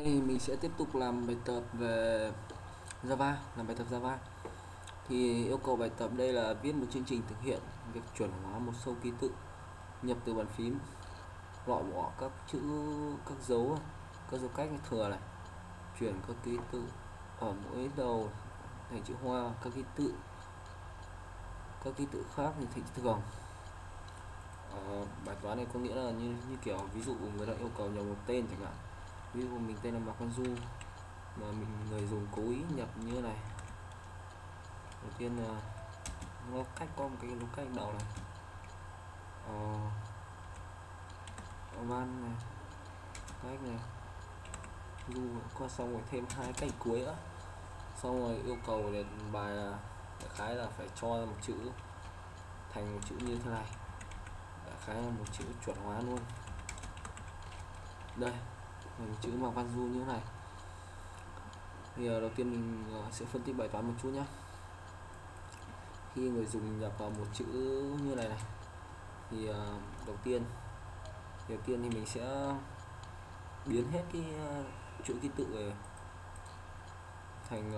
nay thì mình sẽ tiếp tục làm bài tập về Java làm bài tập Java. Thì yêu cầu bài tập đây là viết một chương trình thực hiện việc chuẩn hóa một số ký tự nhập từ bàn phím loại bỏ các chữ các dấu các dấu cách thừa này chuyển các ký tự ở mỗi đầu thành chữ hoa các ký tự các ký tự khác thì thành chữ thường ờ, bài toán này có nghĩa là như như kiểu ví dụ người ta yêu cầu nhập một tên chẳng hạn ví dụ mình tên là Mạc con Du mà mình người dùng cố ý nhập như này. Đầu tiên là nó cách có một cái lúc cách đầu này. Ờ, văn này cách này. Du qua xong rồi thêm hai cách cuối nữa. Xong rồi yêu cầu để bài là đại khái là phải cho một chữ thành một chữ như thế này. Đại khái là một chữ chuẩn hóa luôn. Đây. Vâng, mình chữ màu văn du như thế này. Thì ờ, đầu tiên mình ờ, sẽ phân tích bài toán một chút nhé khi người dùng nhập vào một chữ như này này, thì ờ, đầu tiên đầu tiên thì mình sẽ biến hết cái chữ chuỗi ký tự này thành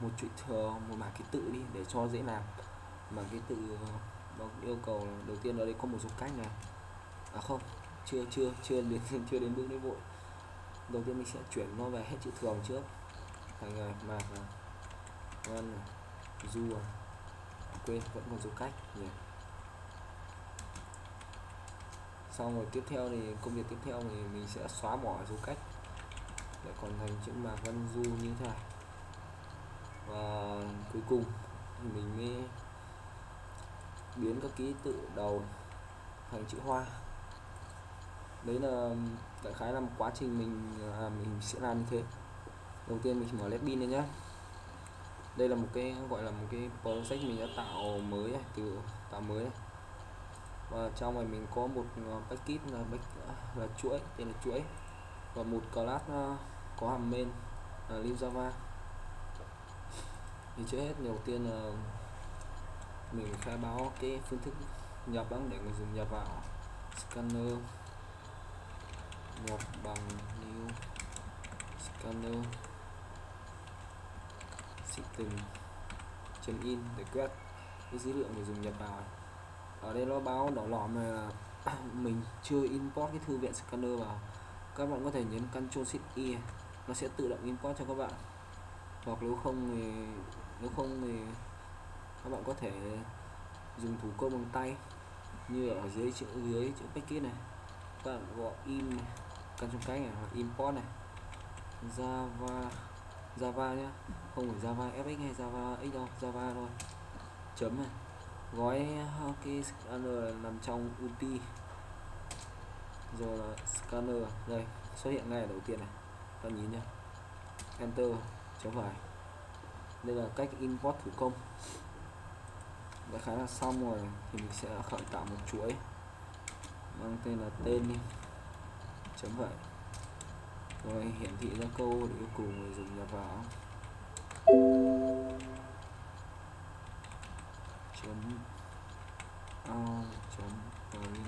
một chuỗi thừa một mảng ký tự đi để cho dễ làm. Mà ký tự nó yêu cầu đầu tiên ở đây có một số cách này. À không chưa chưa chưa đến chưa đến bước đến vội. Đầu tiên mình sẽ chuyển nó về hết chữ thường trước. Thành này mạc này văn này du à quên, vẫn còn dấu cách, nhỉ. Xong rồi tiếp theo thì, công việc tiếp theo thì mình sẽ xóa bỏ dấu cách. Để còn thành chữ mạc, văn, du như thế này. Và cuối cùng thì mình mới biến các ký tự đầu thành chữ hoa đấy là đại khái là một quá trình mình à, mình sẽ làm như thế. Đầu tiên mình mở led pin lên nhé đây là một cái gọi là một cái project mình đã tạo mới này, từ tạo mới này. và trong này mình có một à, package là à, là chuỗi tên là chuỗi. Và một class à, có hàm main là lưu java. Thì trước hết đầu tiên là mình khai báo cái phương thức nhập bằng để người dùng nhập vào scanner nhập bằng new scanner. System in để quét cái dữ liệu người dùng nhập vào. Ở đây nó báo đỏ lòm này là mình chưa import cái thư viện scanner vào. Các bạn có thể nhấn Ctrl Shift Y nó sẽ tự động import cho các bạn. Hoặc nếu không thì, nếu không thì các bạn có thể dùng thủ công bằng tay, như ở dưới chữ dưới chữ package này. Các bạn gọi in này cần trong cái này, hoặc import này. Java Java nhá. Không phải Java FX hay Java X đâu, Java thôi. Chấm này. Gói cái scanner nằm trong UTI rồi là scanner. Đây, xuất hiện ngay đầu tiên này. Các nhìn nhá. Enter. Chấm phải. Đây là cách import thủ công. Đã khá là xong rồi, thì mình sẽ khởi tạo một chuỗi. Mang tên là tên đi chấm vậy. Rồi hiển thị ra câu để yêu cầu người dùng nhập vào. Chấm ao, chấm print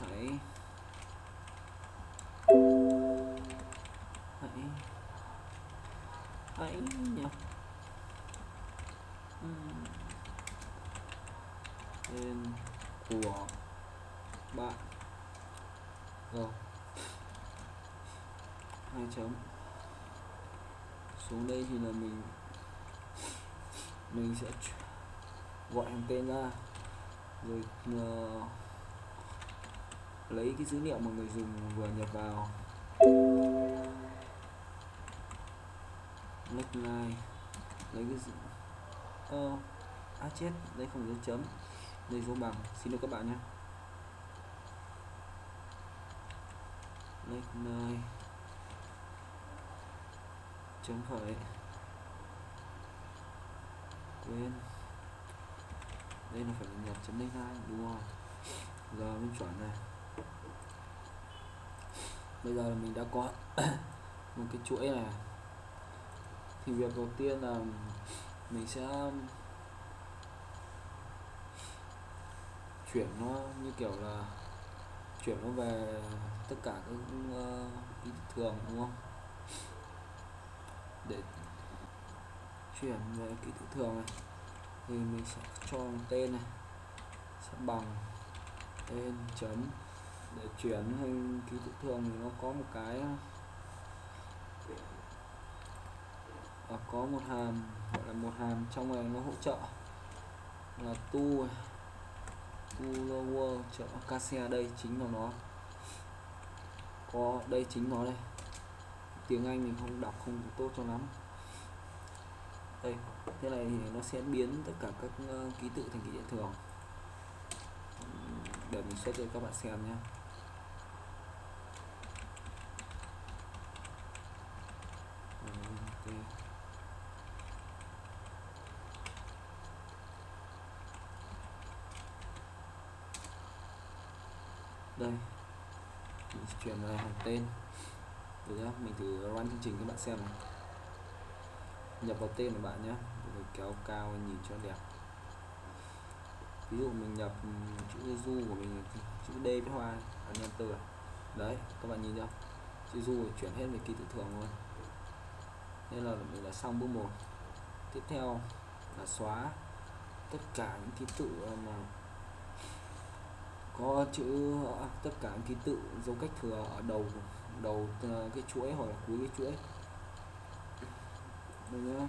hãy. Hãy. Hãy nhập uhm tên của bạn. Rồi. Hai chấm. Xuống đây thì là mình mình sẽ gọi hàng tên ra. Rồi uh, lấy cái dữ liệu mà người dùng vừa nhập vào. Neckline lấy cái dữ ờ à chết đây không dấu chấm đây vô bằng. Xin lỗi các bạn nhé. Neckline chấm phẩy quên. Đây là phải nhập chấm neckline đúng không? Giờ mình chuẩn này. Bây giờ là mình đã có một cái chuỗi này. Thì việc đầu tiên là mình sẽ chuyển nó như kiểu là chuyển nó về tất cả các ờ, uh, ký thường đúng không? Để chuyển về kỹ thuật thường này thì mình sẽ cho tên này sẽ bằng tên chấm. Để chuyển thành ký tự thường thì nó có một cái à, có một hàm gọi là một hàm trong này nó hỗ trợ là tu tu lower chọn cassia đây, chính là nó. Có, đây chính nó đây. Tiếng Anh mình không đọc không tốt cho lắm. Đây, thế này thì nó sẽ biến tất cả các ờ, ký tự thành ký tự thường. Để mình xuất cho các bạn xem nhé đây mình chuyển vào hàng tên. Được nhá, mình thử run chương trình các bạn xem này nhập vào tên của bạn nhé mình kéo cao nhìn cho đẹp. Ví dụ mình nhập chữ du của mình chữ D với hoa ấn enter à? đấy, các bạn nhìn không chữ du chuyển hết về ký tự thường luôn. Nên là mình đã xong bước một. Tiếp theo là xóa tất cả những ký tự mà có chữ ờ, tất cả những ký tự, dấu cách thừa ở đầu đầu ờ, cái chuỗi hoặc là cuối cái chuỗi. Được nhá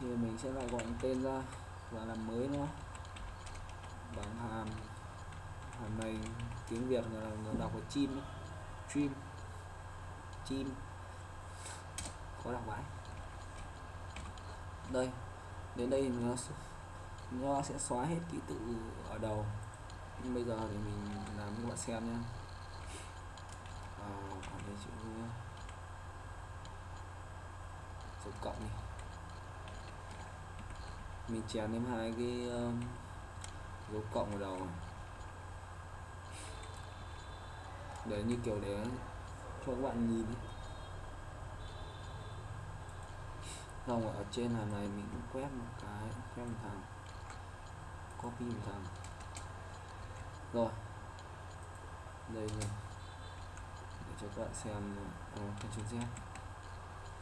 thì mình sẽ lại gọi tên ra và làm mới nó. Bằng hàm hàm này, tiếng Việt là người đọc là chim chim. Chim. Có đọc bãi đây. Đến đây nó nó sẽ xóa hết ký tự ở đầu nhưng bây giờ thì mình làm cho các bạn xem nhé à, còn đây chữ dấu cộng này mình chèn thêm hai cái um, dấu cộng ở đầu này. để như kiểu để cho các bạn nhìn xong ở trên hàng này mình cũng quét một cái quét một thằng copy một thằng rồi. Đây là để cho các bạn xem uh, Ctrl xe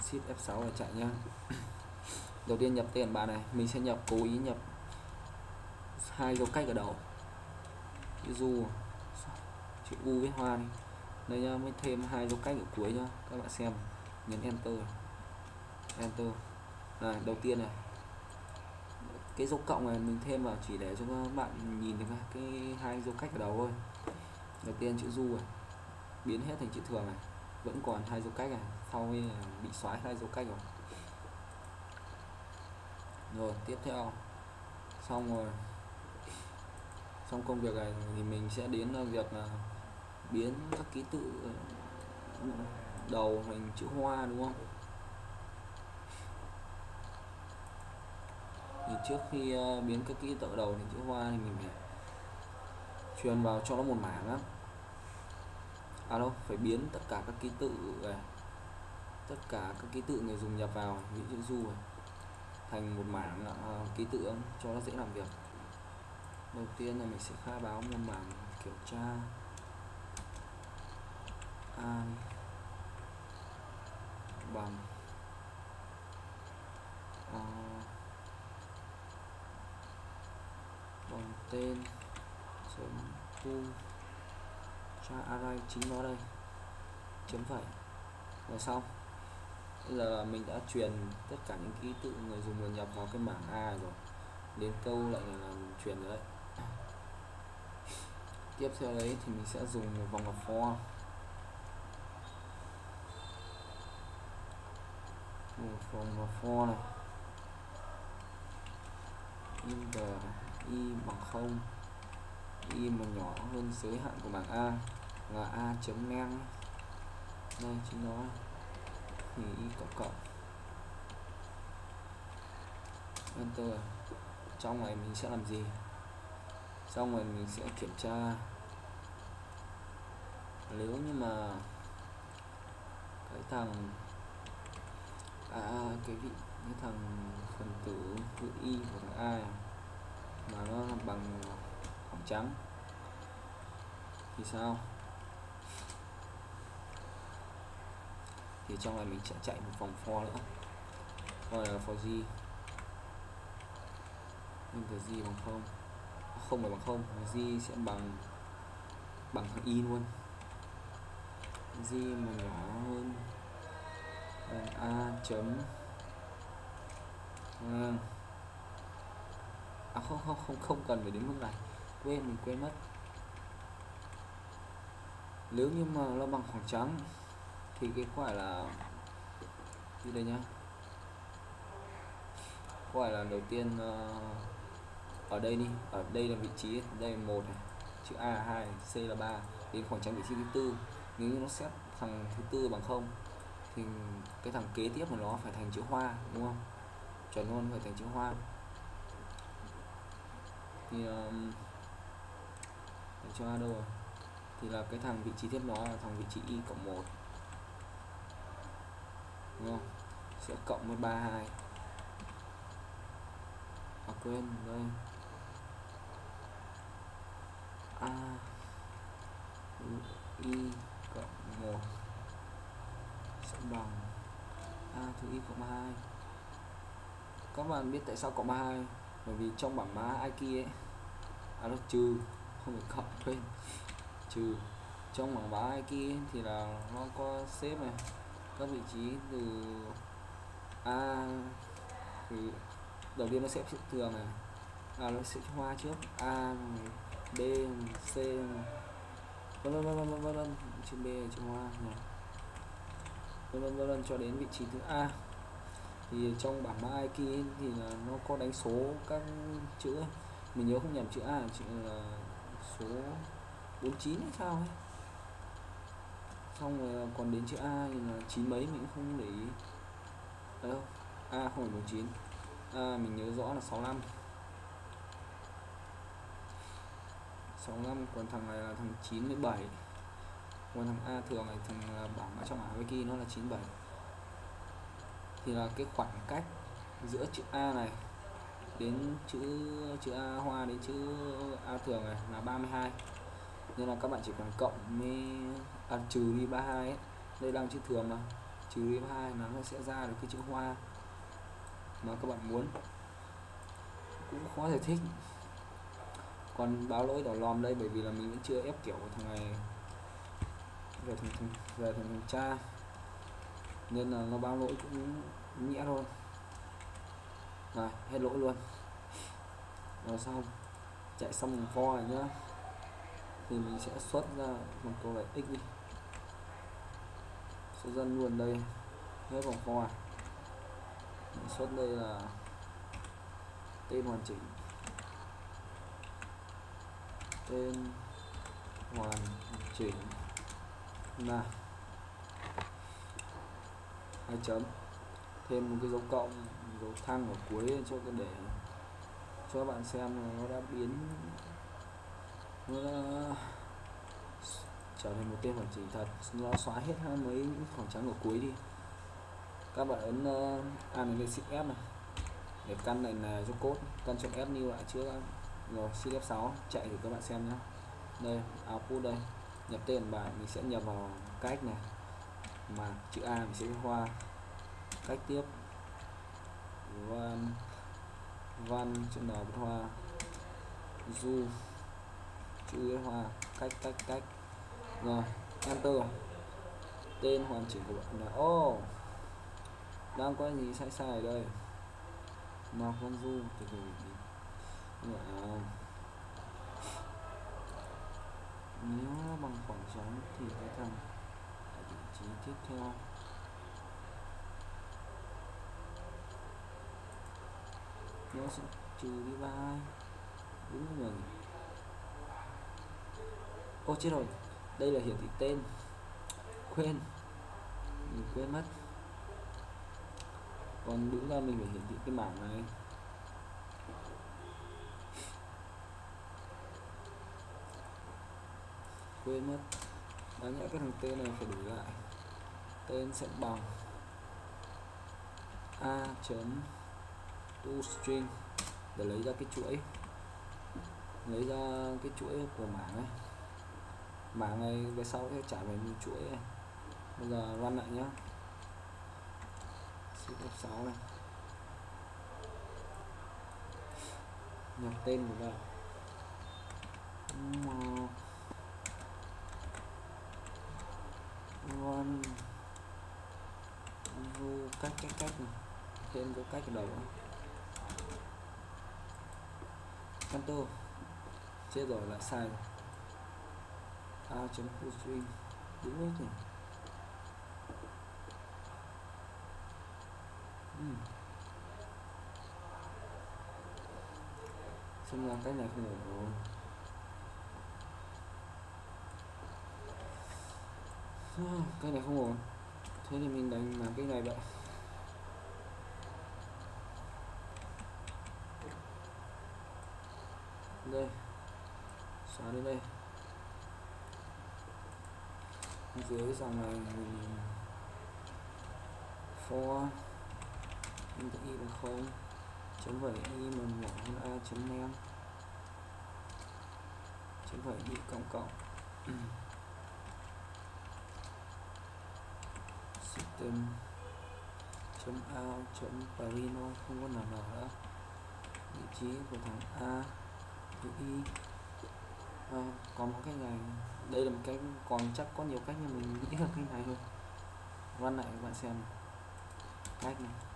Shift F6 là chạy nhá. Đầu tiên nhập tiền bạn này mình sẽ nhập cố ý nhập hai dấu cách ở đầu. Chữ du. Chữ u với hoa này. đây nhá mới thêm hai dấu cách ở cuối nhá. Các bạn xem. Nhấn enter. Enter. Này đầu tiên này cái dấu cộng này mình thêm vào chỉ để cho các bạn nhìn được cái hai dấu cách ở đầu thôi. Đầu tiên chữ du này, biến hết thành chữ thường này, vẫn còn hai dấu cách này, sau bị xóa hai dấu cách rồi. Rồi, tiếp theo. Xong rồi. Xong công việc này thì mình sẽ đến việc là biến các ký tự đầu thành chữ hoa, đúng không? Thì trước khi ờ, biến các ký tự đầu thành chữ hoa thì mình phải truyền vào cho nó một mảng á. À đâu phải biến tất cả các ký tự này tất cả các ký tự người dùng nhập vào những chữ du này thành một mảng à, ký tự cho nó dễ làm việc. Đầu tiên là mình sẽ khai báo một mảng kiểm tra an bằng à, bằng tên. Chấm tu tra array chính nó đây. Chấm phẩy rồi xong. Bây giờ là mình đã truyền tất cả những ký tự người dùng vừa nhập vào cái mảng A rồi. Đến câu lại là truyền rồi đấy. Tiếp theo đấy thì mình sẽ dùng một vòng lặp for một vòng lặp for này. Inter y bằng không. Y mà nhỏ hơn giới hạn của bảng A là a chấm ngang đây chính nó thì y cộng cộng. Enter. Trong này mình sẽ làm gì? Xong rồi mình sẽ kiểm tra. Nếu như mà cái thằng à, cái vị cái thằng phần tử y của thằng a mà nó bằng ờ, khoảng trắng. Thì sao? Thì trong này mình sẽ chạy một vòng for nữa. For là for gì từ gì bằng không? À, không phải bằng không gì sẽ bằng bằng thằng y luôn. G mà nhỏ hơn a chấm. À, à không không không không cần phải đến mức này. Quên mình quên mất. Nếu như mà nó bằng khoảng trắng thì cái quả là như đây nhá? Quả là đầu tiên uh, ở đây đi. Ở đây là vị trí đây là một này chữ A là hai C là ba. Đến khoảng trắng vị trí thứ tư. Nếu như nó xét thằng thứ tư bằng không thì cái thằng kế tiếp của nó phải thành chữ hoa đúng không? Chuẩn luôn phải thành chữ hoa thì um, cho a đâu rồi thì là cái thằng vị trí tiếp nó là thằng vị trí y cộng 1 đúng không? Sẽ cộng với 32 à quên đây a y cộng 1 sẽ bằng a thứ y cộng 2 các bạn biết tại sao cộng 32 bởi vì trong bảng mã IK ấy à nó trừ không phải cộng quên trừ trong bảng mã IK ấy, thì là nó có xếp này các vị trí từ A thì đầu tiên nó sẽ thường này à nó sẽ hoa trước A B C vân vân vân vân vân vân chữ B chữ hoa này vân vân vân vân cho đến vị trí thứ A thì trong bảng mã IK thì là nó có đánh số các chữ ấy. mình nhớ không nhầm chữ A chữ là số 49 hay sao ấy. Xong rồi ờ, còn đến chữ A thì là chín mấy mình không để ý. Đấy không? A không phải 49 à, mình nhớ rõ là 65 65 còn thằng này là thằng 97 còn thằng A thường này thằng ờ, bảng mã trong ảo kia nó là 97 thì là cái khoảng cách giữa chữ A này đến chữ chữ A hoa đến chữ A thường này là 32 nên là các bạn chỉ cần cộng với à, trừ đi 32 ấy. đây đang chữ thường mà trừ đi 32 là nó sẽ ra được cái chữ hoa mà các bạn muốn. Cũng khó giải thích. Còn báo lỗi đỏ lòm đây bởi vì là mình vẫn chưa ép kiểu của thằng này về thằng, thằng về thằng cha nên là nó báo lỗi cũng nhẹ thôi. Rồi, hết lỗi luôn. Rồi xong, chạy xong vòng for này nhá. Thì mình sẽ xuất ra một câu này, x đi. Số dân luôn đây, hết vòng for à mình xuất đây là tên hoàn chỉnh. Tên hoàn chỉnh. Là hai chấm. Thêm một cái dấu cộng dấu thăng ở cuối cho cái để cho bạn xem nó đã biến nó đã trở thành một tên hoàn chỉnh thật. Nó xóa hết mấy khoảng trắng ở cuối đi. Các bạn ấn uh, analysis F này. Để căn này là cho cốt căn cho F new lại trước rồi shift F6 chạy thì các bạn xem nhé đây output đây. Nhập tên bạn mình sẽ nhập vào cách này mà chữ A mình sẽ hoa cách tiếp. Văn văn chữ N viết hoa. Du chữ viết hoa. Cách cách cách. Rồi enter. Tên hoàn chỉnh của bạn là ô oh, đang có gì sai sai ở đây? Mà con du từ từ nếu dạ. bằng khoảng trống thì cái thằng tiếp theo. Nó sẽ trừ đi ba đúng rồi ô, chết rồi. Đây là hiển thị tên. Quên. Mình quên mất. Còn đúng ra mình phải hiển thị cái mảng này. Quên mất. Đáng nhẽ cái thằng tên này phải đổi lại tên sẽ bằng a chấm to string. Để lấy ra cái chuỗi. Lấy ra cái chuỗi của mảng này. Mảng này về sau sẽ trả về một chuỗi này. Bây giờ run lại nhá. Shift F6 này. Nhập tên của bạn run vô cách cách cách thêm cái cách ở đầu canto chết rồi lại sai a chấm string đúng hết nhỉ? Uhm. xem ra cái này không ổn rồi. Cái này không ổn thế thì mình đánh làm cái này vậy đây. Xóa đến đây. Dưới dòng này mình for mình y bằng không. Chấm phẩy y mình nhỏ hơn a chấm nem. Chấm phẩy y cộng cộng. system chấm out chấm parino không có nào nào nữa vị trí của thằng a chữ y à, có một cái này đây là một cái còn chắc có nhiều cách nhưng mình nghĩ là cái này thôi. Run lại các bạn xem. Cách này.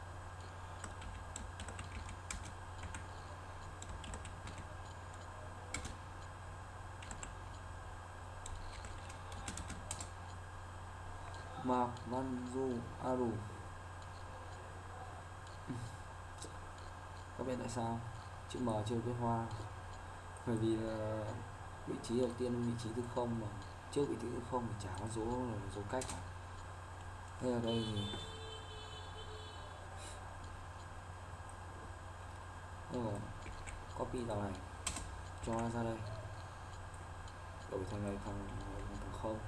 Mạc Văn Du Aru Các biết tại sao, chữ M chưa cái hoa. Bởi vì là vị trí đầu tiên, vị trí thứ không mà, trước vị trí thứ không thì chả có số là cách cả. Thế ở đây thì rồi copy dòng này, cho ra đây. Đổi thằng này thành thằng không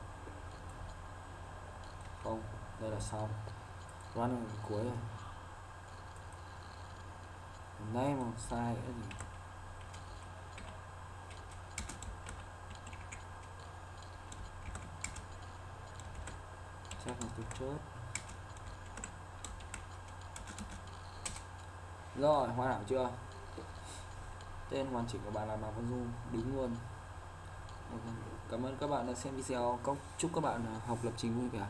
không? Đây là xong. Run cuối rồi. Nay mà sai cái gì? Chắc là tôi chốt. Rồi, hoàn hảo chưa? Tên hoàn chỉnh của bạn là Mạc Văn Du, đúng luôn. Cảm ơn các bạn đã xem video. Chúc các bạn à, học lập trình vui vẻ.